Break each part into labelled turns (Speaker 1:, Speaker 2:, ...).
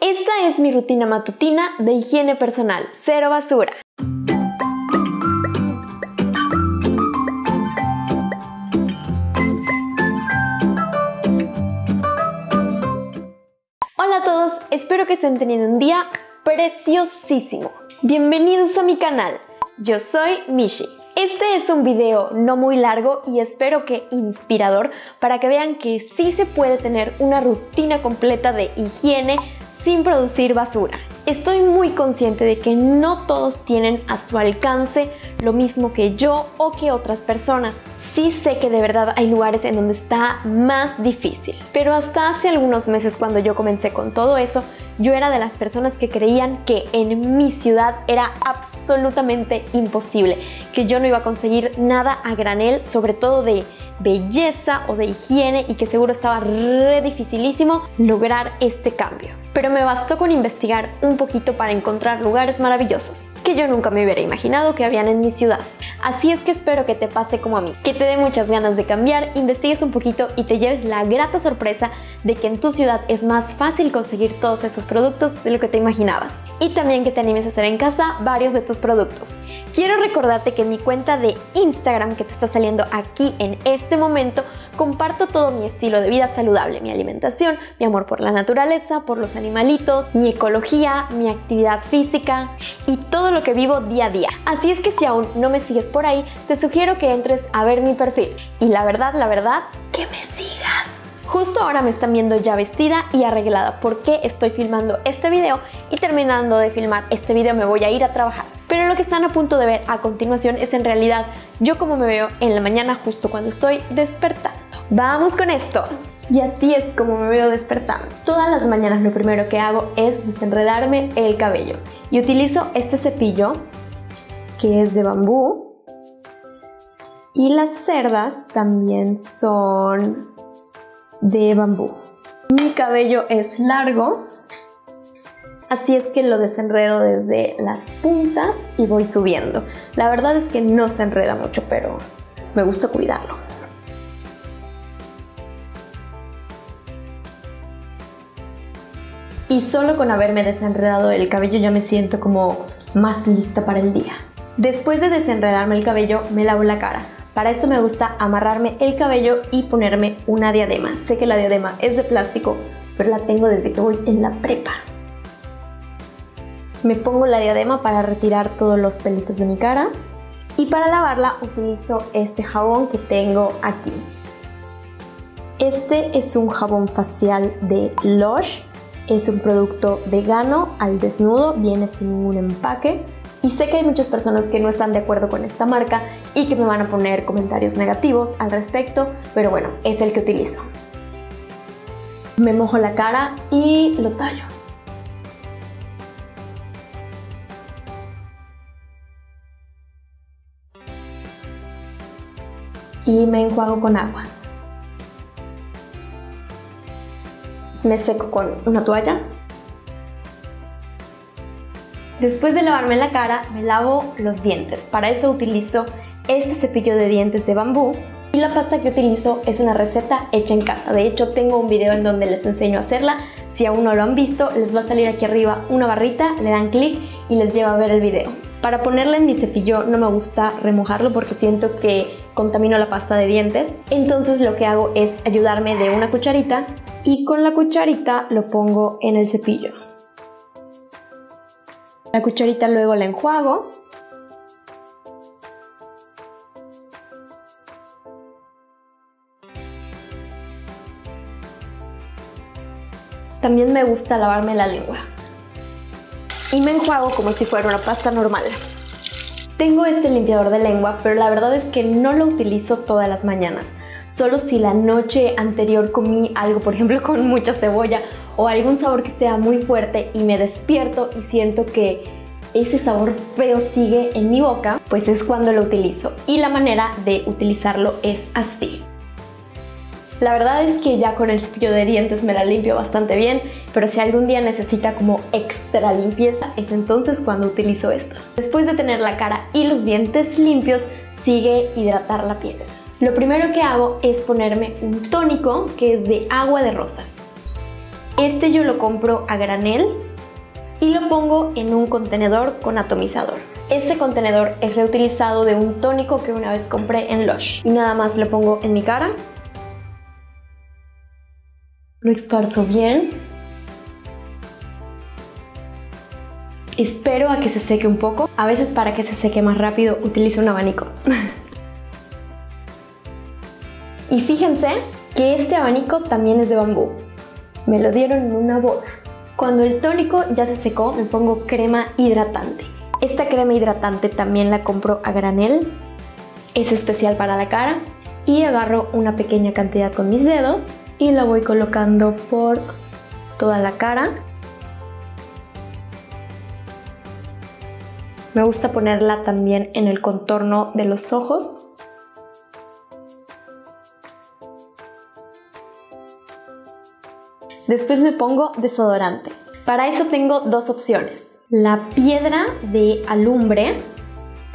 Speaker 1: Esta es mi rutina matutina de higiene personal, cero basura. Hola a todos, espero que estén teniendo un día preciosísimo. Bienvenidos a mi canal, yo soy Mishi. Este es un video no muy largo y espero que inspirador para que vean que sí se puede tener una rutina completa de higiene sin producir basura. Estoy muy consciente de que no todos tienen a su alcance lo mismo que yo o que otras personas. Sí sé que de verdad hay lugares en donde está más difícil, pero hasta hace algunos meses cuando yo comencé con todo eso, yo era de las personas que creían que en mi ciudad era absolutamente imposible, que yo no iba a conseguir nada a granel, sobre todo de belleza o de higiene y que seguro estaba re dificilísimo lograr este cambio. Pero me bastó con investigar un poquito para encontrar lugares maravillosos que yo nunca me hubiera imaginado que habían en mi ciudad. Así es que espero que te pase como a mí, que te dé muchas ganas de cambiar, investigues un poquito y te lleves la grata sorpresa de que en tu ciudad es más fácil conseguir todos esos productos de lo que te imaginabas. Y también que te animes a hacer en casa varios de tus productos. Quiero recordarte que en mi cuenta de Instagram que te está saliendo aquí en este momento comparto todo mi estilo de vida saludable, mi alimentación, mi amor por la naturaleza, por los animalitos, mi ecología, mi actividad física y todo lo que vivo día a día. Así es que si aún no me sigues por ahí, te sugiero que entres a ver mi perfil. Y la verdad, la verdad, que me sigas. Justo ahora me están viendo ya vestida y arreglada porque estoy filmando este video y terminando de filmar este video me voy a ir a trabajar. Pero lo que están a punto de ver a continuación es en realidad yo como me veo en la mañana justo cuando estoy despertando. Vamos con esto. Y así es como me veo despertando. Todas las mañanas lo primero que hago es desenredarme el cabello. Y utilizo este cepillo que es de bambú. Y las cerdas también son de bambú. Mi cabello es largo, así es que lo desenredo desde las puntas y voy subiendo. La verdad es que no se enreda mucho, pero me gusta cuidarlo. y solo con haberme desenredado el cabello ya me siento como más lista para el día. Después de desenredarme el cabello me lavo la cara. Para esto me gusta amarrarme el cabello y ponerme una diadema. Sé que la diadema es de plástico, pero la tengo desde que voy en la prepa. Me pongo la diadema para retirar todos los pelitos de mi cara y para lavarla utilizo este jabón que tengo aquí. Este es un jabón facial de Lush es un producto vegano al desnudo, viene sin ningún empaque. Y sé que hay muchas personas que no están de acuerdo con esta marca y que me van a poner comentarios negativos al respecto, pero bueno, es el que utilizo. Me mojo la cara y lo tallo. Y me enjuago con agua. me seco con una toalla. Después de lavarme la cara, me lavo los dientes. Para eso utilizo este cepillo de dientes de bambú y la pasta que utilizo es una receta hecha en casa. De hecho, tengo un video en donde les enseño a hacerla. Si aún no lo han visto, les va a salir aquí arriba una barrita, le dan clic y les lleva a ver el video. Para ponerla en mi cepillo no me gusta remojarlo porque siento que contamino la pasta de dientes. Entonces lo que hago es ayudarme de una cucharita y con la cucharita lo pongo en el cepillo. La cucharita luego la enjuago. También me gusta lavarme la lengua. Y me enjuago como si fuera una pasta normal. Tengo este limpiador de lengua, pero la verdad es que no lo utilizo todas las mañanas solo si la noche anterior comí algo, por ejemplo, con mucha cebolla o algún sabor que sea muy fuerte y me despierto y siento que ese sabor feo sigue en mi boca, pues es cuando lo utilizo. Y la manera de utilizarlo es así. La verdad es que ya con el cepillo de dientes me la limpio bastante bien, pero si algún día necesita como extra limpieza, es entonces cuando utilizo esto. Después de tener la cara y los dientes limpios, sigue hidratar la piel. Lo primero que hago es ponerme un tónico que es de agua de rosas. Este yo lo compro a granel y lo pongo en un contenedor con atomizador. Este contenedor es reutilizado de un tónico que una vez compré en Lush. Y nada más lo pongo en mi cara. Lo esparzo bien. Espero a que se seque un poco. A veces para que se seque más rápido utilizo un abanico. y fíjense que este abanico también es de bambú. Me lo dieron en una boda. Cuando el tónico ya se secó, me pongo crema hidratante. Esta crema hidratante también la compro a granel. Es especial para la cara. Y agarro una pequeña cantidad con mis dedos y la voy colocando por toda la cara. Me gusta ponerla también en el contorno de los ojos. Después me pongo desodorante. Para eso tengo dos opciones. La piedra de alumbre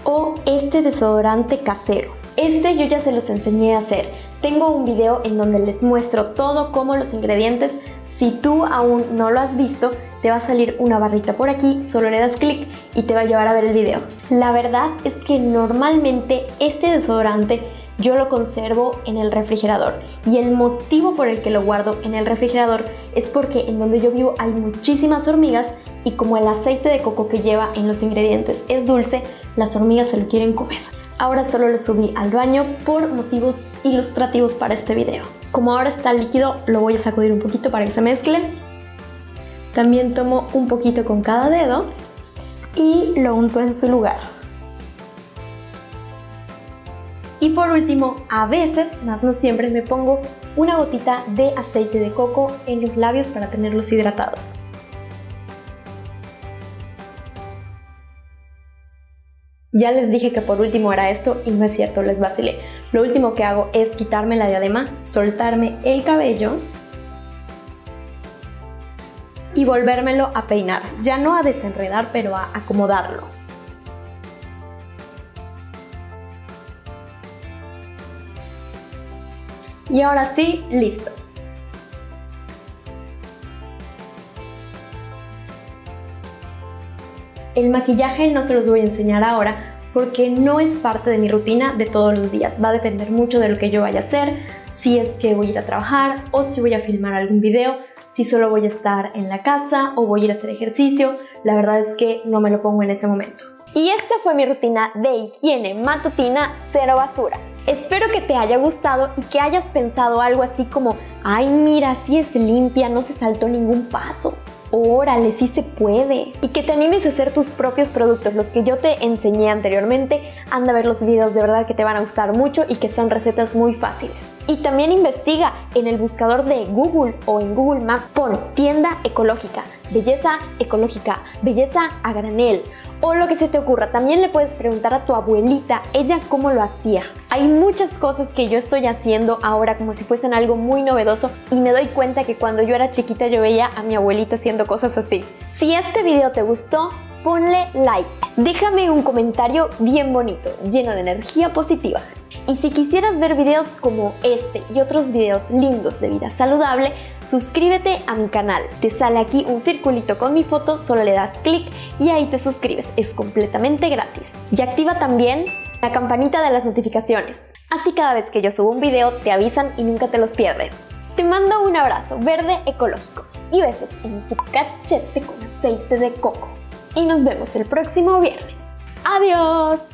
Speaker 1: o este desodorante casero. Este yo ya se los enseñé a hacer. Tengo un video en donde les muestro todo como los ingredientes. Si tú aún no lo has visto, te va a salir una barrita por aquí, solo le das clic y te va a llevar a ver el video. La verdad es que normalmente este desodorante yo lo conservo en el refrigerador. Y el motivo por el que lo guardo en el refrigerador es porque en donde yo vivo hay muchísimas hormigas y como el aceite de coco que lleva en los ingredientes es dulce, las hormigas se lo quieren comer. Ahora solo lo subí al baño por motivos ilustrativos para este video. Como ahora está líquido, lo voy a sacudir un poquito para que se mezcle. También tomo un poquito con cada dedo y lo unto en su lugar. Y por último, a veces, más no siempre, me pongo una gotita de aceite de coco en los labios para tenerlos hidratados. Ya les dije que por último era esto y no es cierto, les vacilé. Lo último que hago es quitarme la diadema, soltarme el cabello y volvérmelo a peinar. Ya no a desenredar, pero a acomodarlo. Y ahora sí, listo. El maquillaje no se los voy a enseñar ahora porque no es parte de mi rutina de todos los días. Va a depender mucho de lo que yo vaya a hacer, si es que voy a ir a trabajar o si voy a filmar algún video, si solo voy a estar en la casa o voy a ir a hacer ejercicio. La verdad es que no me lo pongo en ese momento. Y esta fue mi rutina de higiene matutina cero basura. Espero que te haya gustado y que hayas pensado algo así como, ay mira, si es limpia, no se saltó ningún paso. Órale, sí se puede. Y que te animes a hacer tus propios productos, los que yo te enseñé anteriormente. Anda a ver los videos, de verdad que te van a gustar mucho y que son recetas muy fáciles. Y también investiga en el buscador de Google o en Google Maps, pon tienda ecológica, belleza ecológica, belleza a granel o lo que se te ocurra. También le puedes preguntar a tu abuelita, ella cómo lo hacía. Hay muchas cosas que yo estoy haciendo ahora como si fuesen algo muy novedoso y me doy cuenta que cuando yo era chiquita yo veía a mi abuelita haciendo cosas así. Si este video te gustó, ponle like. Déjame un comentario bien bonito, lleno de energía positiva. Y si quisieras ver videos como este y otros videos lindos de vida saludable, suscríbete a mi canal. Te sale aquí un circulito con mi foto, solo le das clic y ahí te suscribes. Es completamente gratis. Y activa también la campanita de las notificaciones. Así cada vez que yo subo un video te avisan y nunca te los pierdes. Te mando un abrazo verde ecológico y besos en tu cachete con aceite de coco. Y nos vemos el próximo viernes. ¡Adiós!